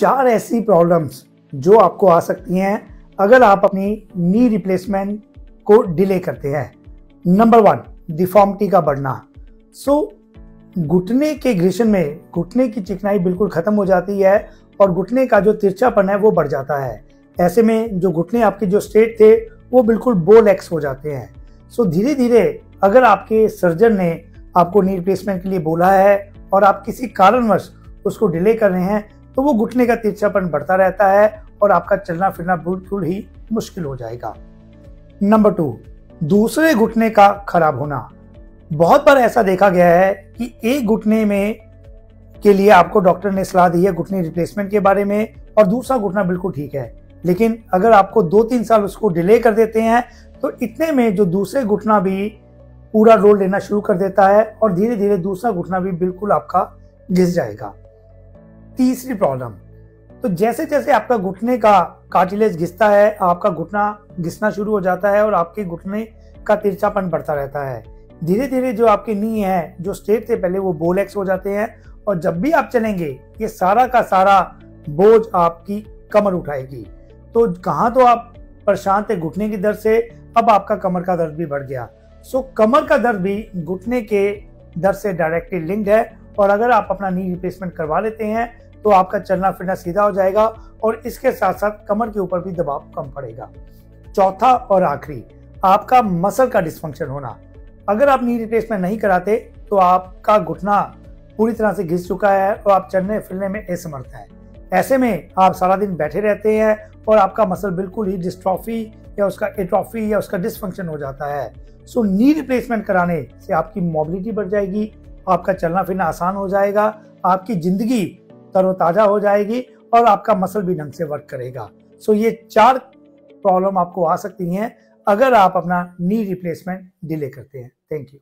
चार ऐसी प्रॉब्लम्स जो आपको आ सकती हैं अगर आप अपनी नी रिप्लेसमेंट को डिले करते हैं। नंबर वन डिफॉर्मिटी का बढ़ना। सो so, घुटने के घृषण में घुटने की चिकनाई बिल्कुल खत्म हो जाती है और घुटने का जो तिरछापन है वो बढ़ जाता है। ऐसे में जो घुटने आपके जो स्टेट थे वो बिल्कुल बोल एक्स हो जाते हैं। सो so, धीरे धीरे अगर आपके सर्जन ने आपको नी रिप्लेसमेंट के लिए बोला है और आप किसी कारणवश उसको डिले कर रहे हैं तो वो घुटने का तिरछापन बढ़ता रहता है और आपका चलना फिरना बिल्कुल ही मुश्किल हो जाएगा। नंबर टू, दूसरे घुटने का खराब होना। बहुत बार ऐसा देखा गया है कि एक घुटने में के लिए आपको डॉक्टर ने सलाह दी है घुटने रिप्लेसमेंट के बारे में और दूसरा घुटना बिल्कुल ठीक है। लेकिन अगर आपको दो तीन साल उसको डिले कर देते हैं तो इतने में जो दूसरे घुटना भी पूरा रोल लेना शुरू कर देता है और धीरे धीरे दूसरा घुटना भी बिल्कुल आपका घिस जाएगा। तीसरी प्रॉब्लम तो जैसे जैसे आपका घुटने का कार्टिलेज घिसता है, आपका घुटना घिसना शुरू हो जाता है और आपके घुटने का तिरछापन बढ़ता रहता है। धीरे धीरे जो आपकी नी है, जो स्टेट थे पहले, वो बोलेक्स हो जाते हैं और जब भी आप चलेंगे, ये सारा का सारा बोझ आपकी कमर उठाएगी। तो कहाँ तो आप परेशान थे घुटने की दर्द से, अब आपका कमर का दर्द भी बढ़ गया। सो कमर का दर्द भी घुटने के दर्द से डायरेक्टली लिंक्ड है और अगर आप अपना नी रिप्लेसमेंट करवा लेते हैं तो आपका चलना फिरना सीधा हो जाएगा और इसके साथ साथ कमर के ऊपर भी दबाव कम पड़ेगा। चौथा और आखिरी, आपका मसल का डिस्फंक्शन होना। अगर आप नी रिप्लेसमेंट नहीं कराते तो आपका घुटना पूरी तरह से घिस चुका है और आप चलने फिरने में असमर्थ है। ऐसे में आप सारा दिन बैठे रहते हैं और आपका मसल बिल्कुल ही डिस्ट्रॉफी या उसका एट्रॉफी या उसका डिसफंक्शन हो जाता है। सो नी रिप्लेसमेंट कराने से आपकी मोबिलिटी बढ़ जाएगी, आपका चलना फिरना आसान हो जाएगा, आपकी ज़िंदगी तरोताजा हो जाएगी और आपका मसल भी ढंग से वर्क करेगा। सो ये चार प्रॉब्लम आपको आ सकती हैं अगर आप अपना नी रिप्लेसमेंट डिले करते हैं। Thank you